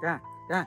干干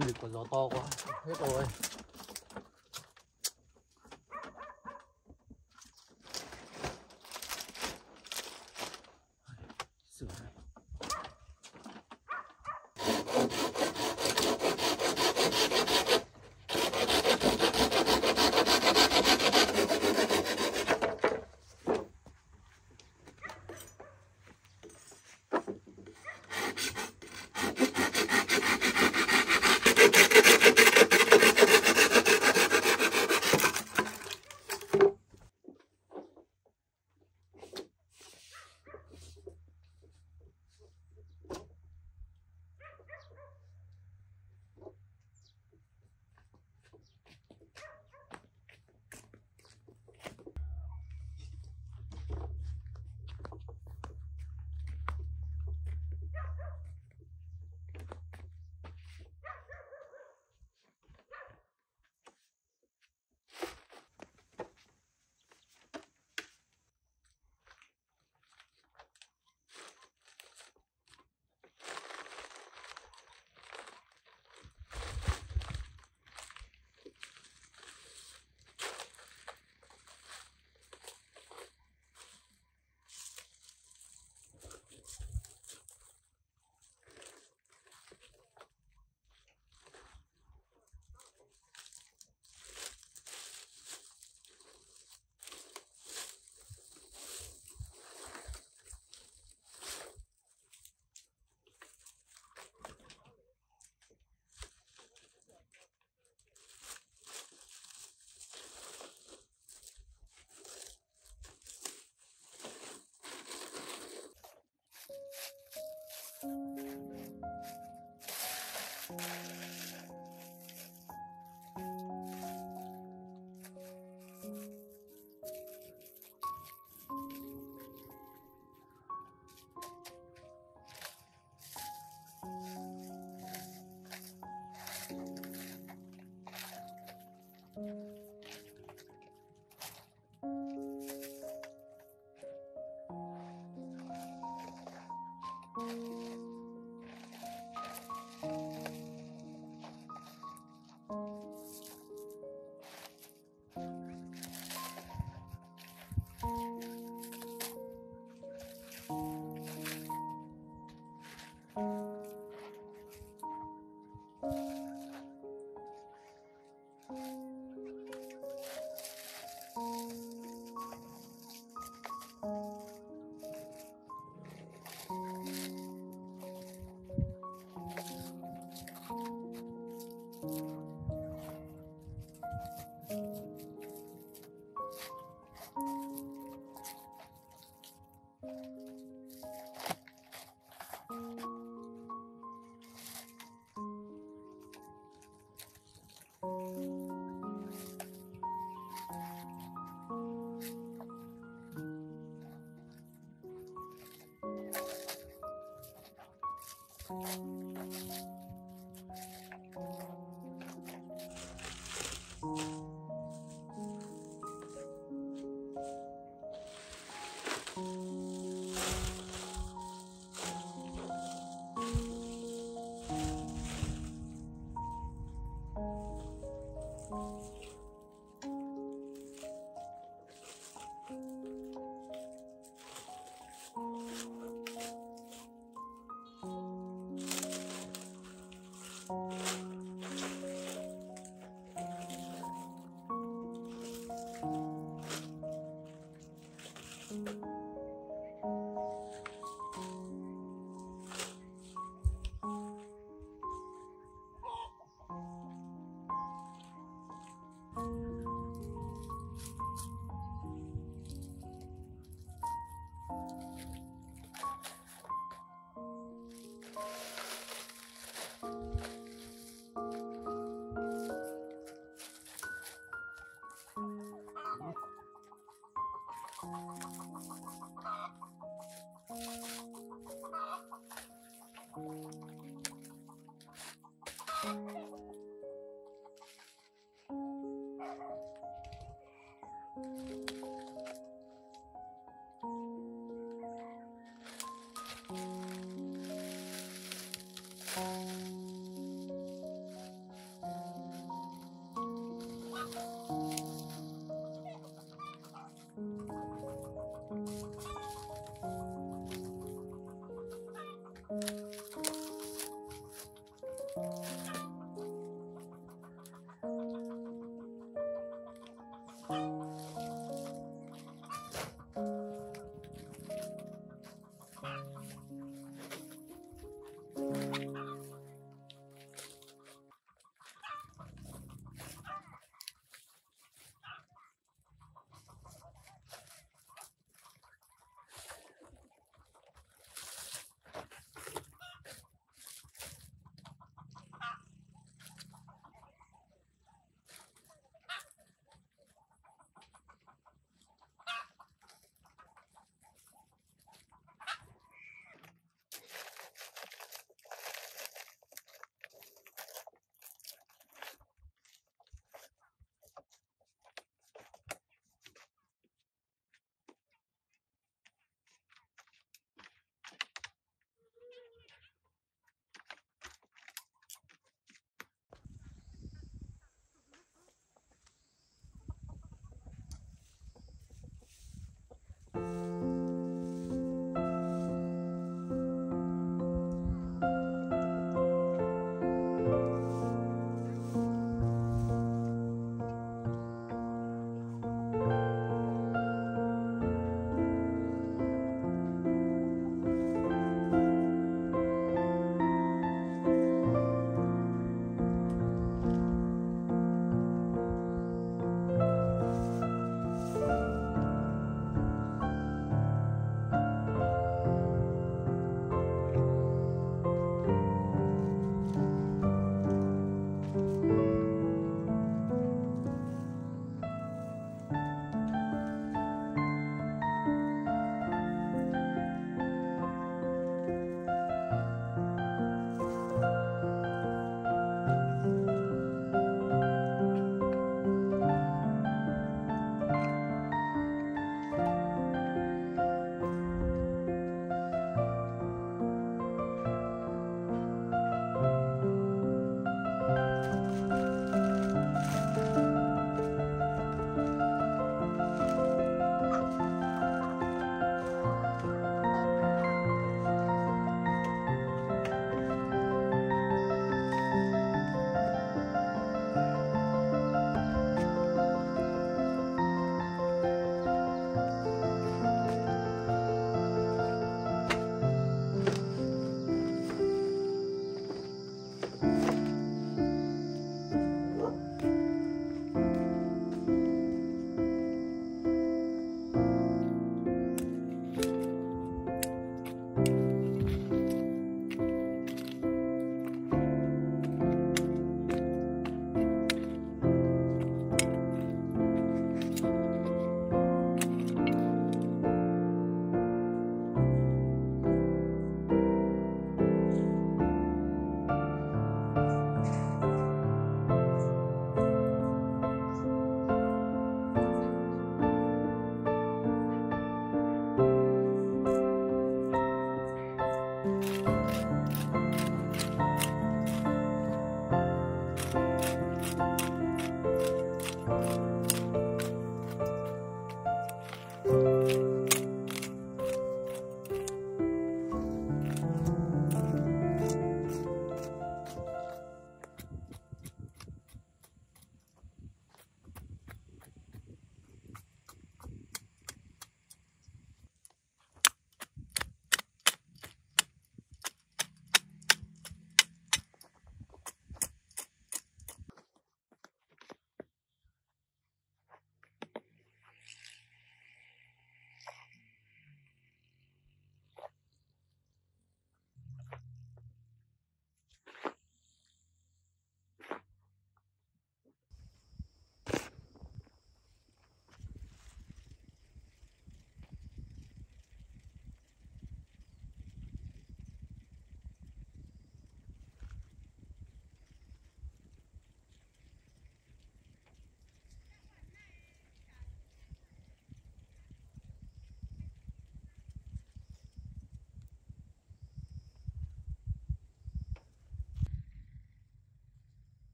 Ui, của gió to quá. Hết rồi.